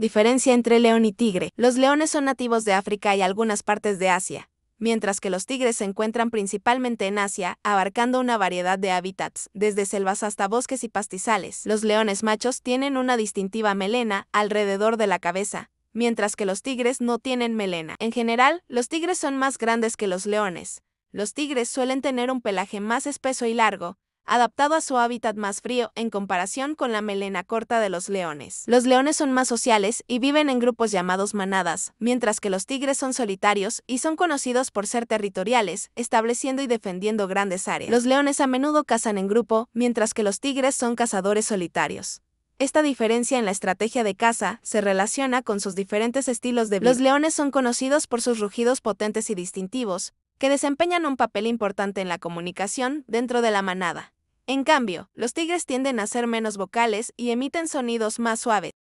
Diferencia entre león y tigre. Los leones son nativos de África y algunas partes de Asia, mientras que los tigres se encuentran principalmente en Asia, abarcando una variedad de hábitats, desde selvas hasta bosques y pastizales. Los leones machos tienen una distintiva melena alrededor de la cabeza, mientras que los tigres no tienen melena. En general, los tigres son más grandes que los leones. Los tigres suelen tener un pelaje más espeso y largo, adaptado a su hábitat más frío en comparación con la melena corta de los leones. Los leones son más sociales y viven en grupos llamados manadas, mientras que los tigres son solitarios y son conocidos por ser territoriales, estableciendo y defendiendo grandes áreas. Los leones a menudo cazan en grupo, mientras que los tigres son cazadores solitarios. Esta diferencia en la estrategia de caza se relaciona con sus diferentes estilos de vida. Los leones son conocidos por sus rugidos potentes y distintivos, que desempeñan un papel importante en la comunicación dentro de la manada. En cambio, los tigres tienden a ser menos vocales y emiten sonidos más suaves.